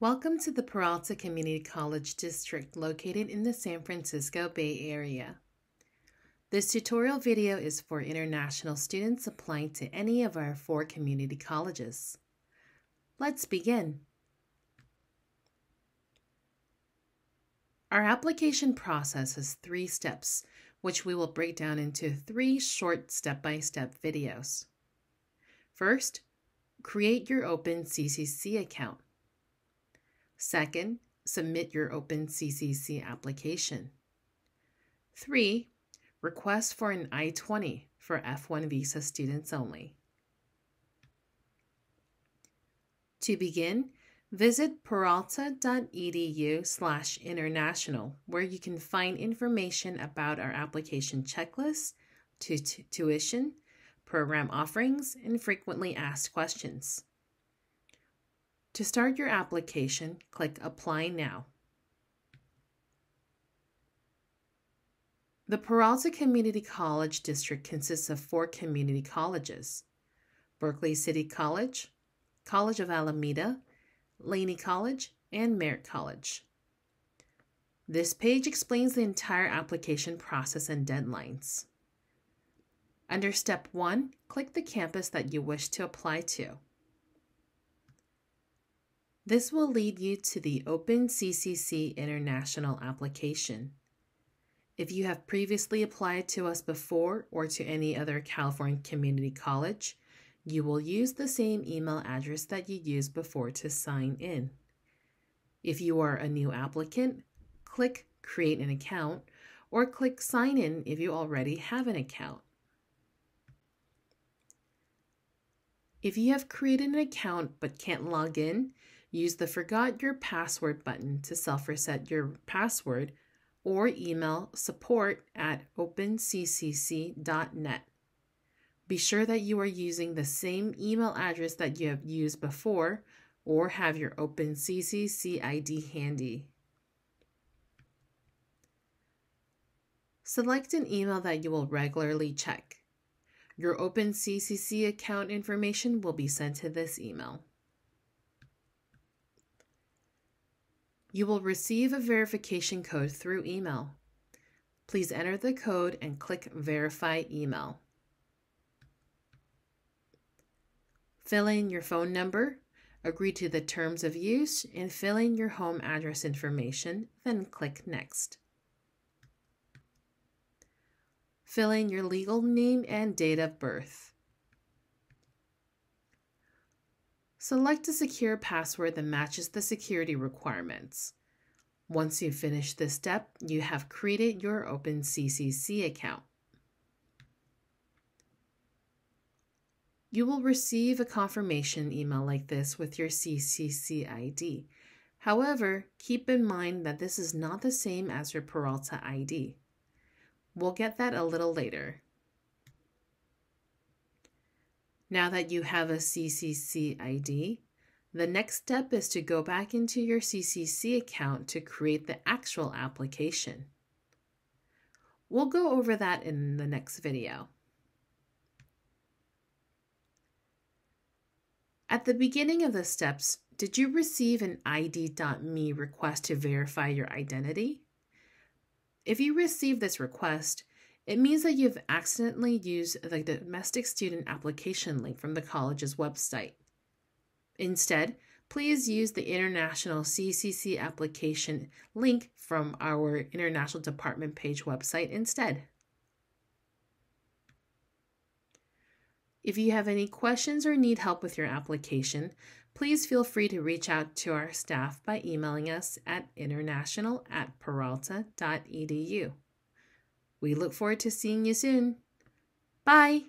Welcome to the Peralta Community College District located in the San Francisco Bay Area. This tutorial video is for international students applying to any of our four community colleges. Let's begin. Our application process has three steps, which we will break down into three short step-by-step videos. First, create your OpenCCC account. Second, submit your OpenCCC application. 3. Request for an I-20 for F1 visa students only. To begin, visit peralta.edu slash international where you can find information about our application checklist, tuition, program offerings, and frequently asked questions. To start your application, click Apply Now. The Peralta Community College District consists of four community colleges Berkeley City College, College of Alameda, Laney College, and Merritt College. This page explains the entire application process and deadlines. Under Step 1, click the campus that you wish to apply to. This will lead you to the OpenCCC International application. If you have previously applied to us before or to any other California community college, you will use the same email address that you used before to sign in. If you are a new applicant, click Create an Account or click Sign In if you already have an account. If you have created an account but can't log in, Use the Forgot Your Password button to self reset your password or email support at openccc.net. Be sure that you are using the same email address that you have used before or have your OpenCCC ID handy. Select an email that you will regularly check. Your OpenCCC account information will be sent to this email. You will receive a verification code through email. Please enter the code and click Verify Email. Fill in your phone number, agree to the terms of use, and fill in your home address information, then click Next. Fill in your legal name and date of birth. Select a secure password that matches the security requirements. Once you finish this step, you have created your OpenCCC account. You will receive a confirmation email like this with your CCC ID. However, keep in mind that this is not the same as your Peralta ID. We'll get that a little later. Now that you have a CCC ID, the next step is to go back into your CCC account to create the actual application. We'll go over that in the next video. At the beginning of the steps, did you receive an ID.me request to verify your identity? If you received this request, it means that you've accidentally used the domestic student application link from the college's website. Instead, please use the International CCC application link from our International Department page website instead. If you have any questions or need help with your application, please feel free to reach out to our staff by emailing us at international at peralta.edu. We look forward to seeing you soon. Bye.